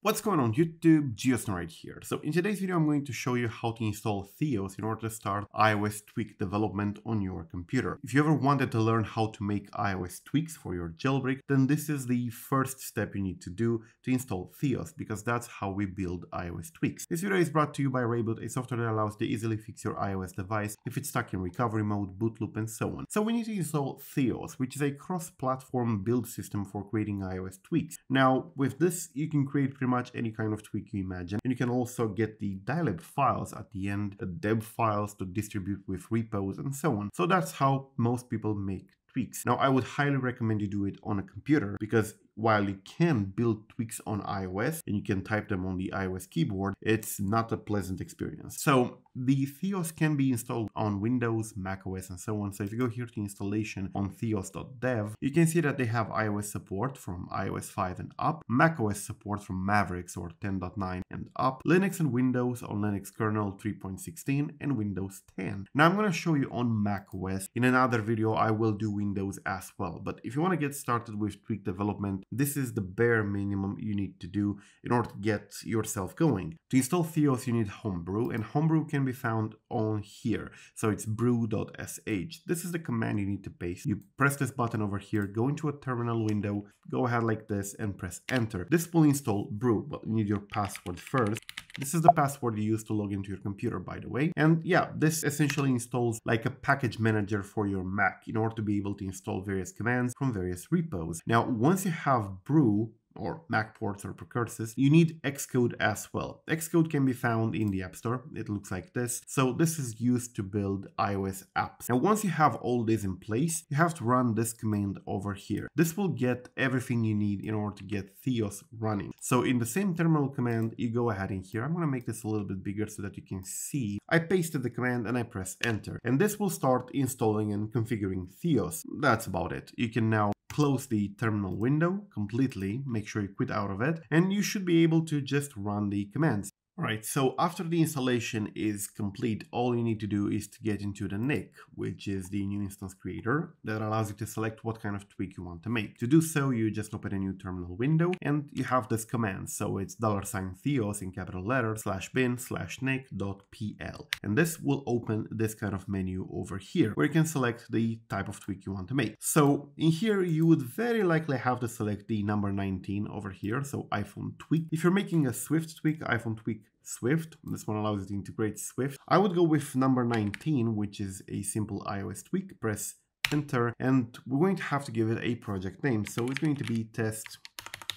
What's going on YouTube, GeoSn0w here. So in today's video I'm going to show you how to install Theos in order to start iOS tweak development on your computer. If you ever wanted to learn how to make iOS tweaks for your jailbreak, then this is the first step you need to do to install Theos because that's how we build iOS tweaks. This video is brought to you by ReiBoot, a software that allows to easily fix your iOS device if it's stuck in recovery mode, boot loop and so on. So we need to install Theos, which is a cross-platform build system for creating iOS tweaks. Now with this you can create pretty much any kind of tweak you imagine. And you can also get the dylib files at the end, the deb files to distribute with repos and so on. So that's how most people make tweaks. Now I would highly recommend you do it on a computer because while you can build tweaks on iOS and you can type them on the iOS keyboard, it's not a pleasant experience. So the Theos can be installed on Windows, macOS, and so on. So if you go here to installation on theos.dev, you can see that they have iOS support from iOS 5 and up, macOS support from Mavericks or 10.9 and up, Linux and Windows on Linux kernel 3.16 and Windows 10. Now I'm going to show you on macOS. In another video, I will do Windows as well. But if you want to get started with tweak development, this is the bare minimum you need to do in order to get yourself going. To install Theos, you need Homebrew, and Homebrew can be found on here. So it's brew.sh. This is the command you need to paste. You press this button over here, go into a terminal window, go ahead like this, and press enter. This will install Brew, but you need your password first. This is the password you use to log into your computer, by the way. And yeah, this essentially installs like a package manager for your Mac in order to be able to install various commands from various repos. Now, once you have Brew, or Mac ports or Procursus, you need Xcode as well. Xcode can be found in the App Store. It looks like this. So this is used to build iOS apps. Now, once you have all this in place, you have to run this command over here. This will get everything you need in order to get Theos running. So in the same terminal command, you go ahead in here. I'm going to make this a little bit bigger so that you can see. I pasted the command and I press enter. And this will start installing and configuring Theos. That's about it. You can now close the terminal window completely, make sure you quit out of it, and you should be able to just run the commands. Alright, so after the installation is complete, all you need to do is to get into the NIC, which is the new instance creator that allows you to select what kind of tweak you want to make. To do so, you just open a new terminal window and you have this command. So it's dollar sign theos in capital letters slash bin slash nick dot pl. And this will open this kind of menu over here where you can select the type of tweak you want to make. So in here, you would very likely have to select the number 19 over here. So iPhone tweak. If you're making a Swift tweak, iPhone tweak Swift. This one allows you to integrate Swift. I would go with number 19, which is a simple iOS tweak. Press enter and we're going to have to give it a project name. So it's going to be test,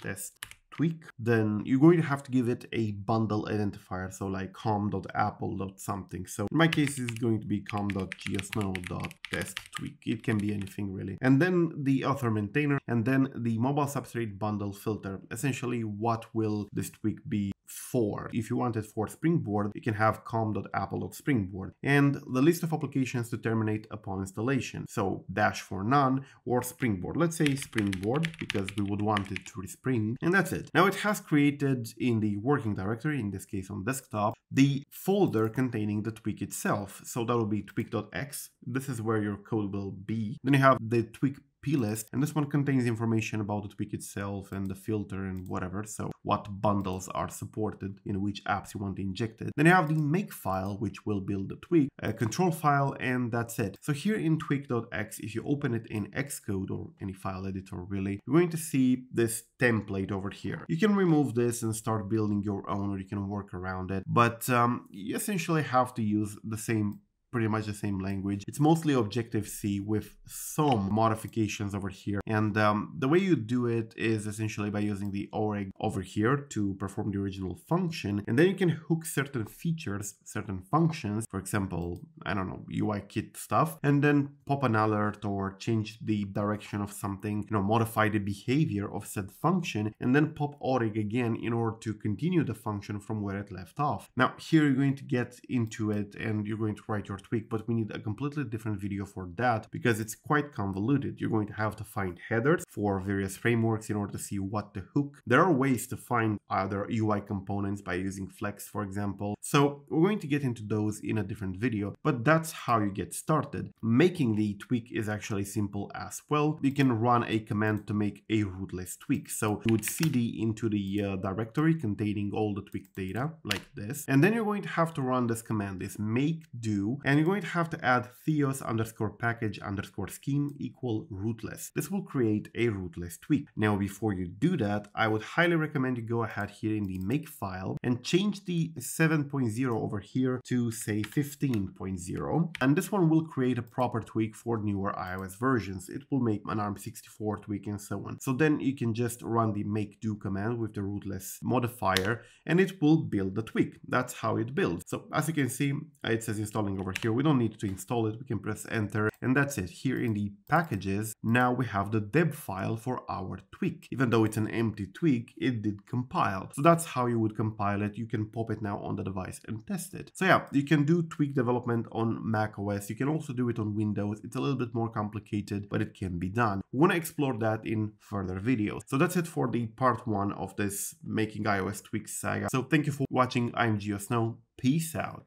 test tweak, then you're going to have to give it a bundle identifier. So like com.apple.something. So in my case, it's going to be com.geosnow.test tweak. It can be anything really. And then the author maintainer and then the mobile substrate bundle filter. Essentially, what will this tweak be for. If you want it for Springboard, you can have com.apple.springboard and the list of applications to terminate upon installation. So dash for none or Springboard. Let's say Springboard because we would want it to respring and that's it. Now it has created in the working directory, in this case on desktop, the folder containing the tweak itself. So that will be tweak.x. This is where your code will be. Then you have the tweak plist and this one contains information about the tweak itself and the filter and whatever so what bundles are supported in which apps you want to inject it. Then you have the make file which will build the tweak a control file and that's it. So here in tweak.x if you open it in xcode or any file editor really you're going to see this template over here. You can remove this and start building your own or you can work around it but um, you essentially have to use the same pretty much the same language. It's mostly Objective-C with some modifications over here. And um, the way you do it is essentially by using the orig over here to perform the original function. And then you can hook certain features, certain functions, for example, I don't know, UIKit stuff, and then pop an alert or change the direction of something, you know, modify the behavior of said function, and then pop orig again in order to continue the function from where it left off. Now, here you're going to get into it and you're going to write your tweak, but we need a completely different video for that because it's quite convoluted. You're going to have to find headers for various frameworks in order to see what to hook. There are ways to find other UI components by using Flex, for example. So we're going to get into those in a different video, but that's how you get started. Making the tweak is actually simple as well. You can run a command to make a rootless tweak. So you would cd into the uh, directory containing all the tweak data like this. And then you're going to have to run this command, this make do, and you're going to have to add theos underscore package underscore scheme equal rootless. This will create a rootless tweak. Now, before you do that, I would highly recommend you go ahead here in the make file and change the 7.0 over here to say 15.0. And this one will create a proper tweak for newer iOS versions. It will make an ARM64 tweak and so on. So then you can just run the make do command with the rootless modifier and it will build the tweak. That's how it builds. So as you can see, it says installing over here. We don't need to install it. We can press enter and that's it. Here in the packages, now we have the deb file for our tweak. Even though it's an empty tweak, it did compile. So that's how you would compile it. You can pop it now on the device and test it. So yeah, you can do tweak development on Mac OS. You can also do it on Windows. It's a little bit more complicated, but it can be done. We want to explore that in further videos. So that's it for the part one of this making iOS tweaks saga. So thank you for watching. I'm GeoSn0w. Peace out.